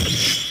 you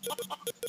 ちょっと待って。